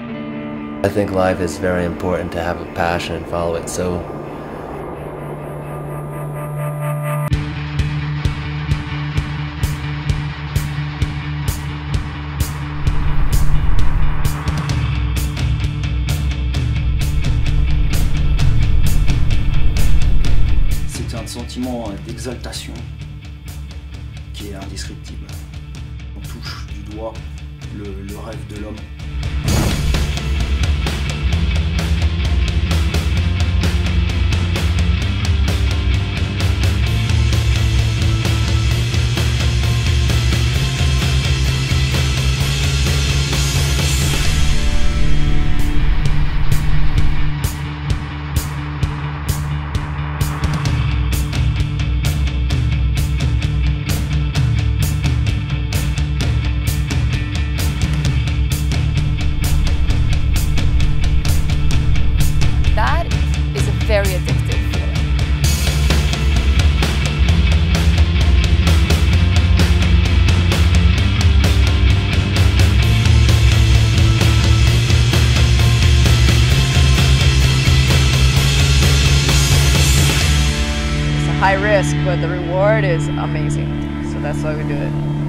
I think life is very important to have a passion and follow it. So C'est un sentiment d'exaltation qui est indescriptible. On touche du doigt le, le rêve de l'homme. High risk, but the reward is amazing. So that's why we do it.